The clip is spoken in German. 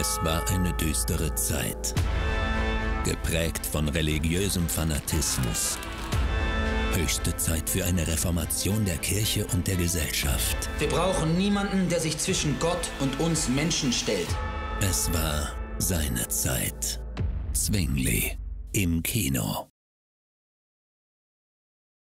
Es war eine düstere Zeit, geprägt von religiösem Fanatismus. Höchste Zeit für eine Reformation der Kirche und der Gesellschaft. Wir brauchen niemanden, der sich zwischen Gott und uns Menschen stellt. Es war seine Zeit. Zwingli im Kino.